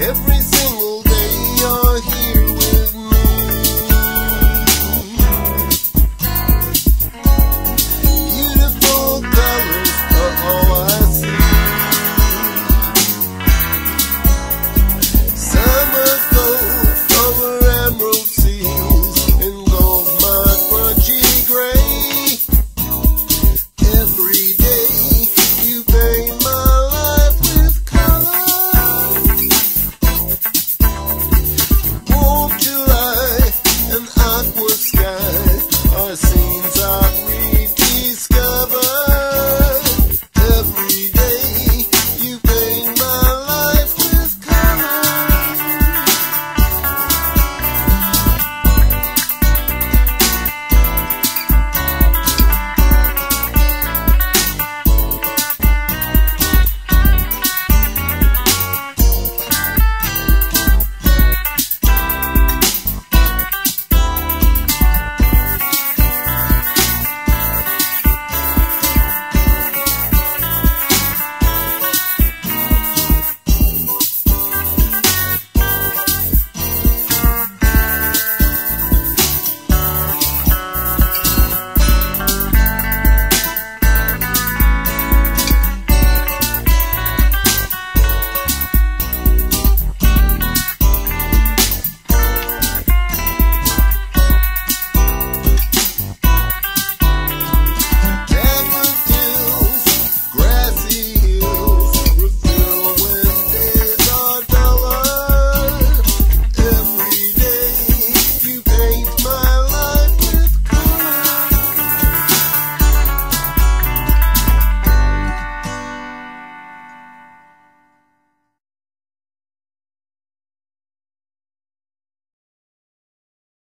every single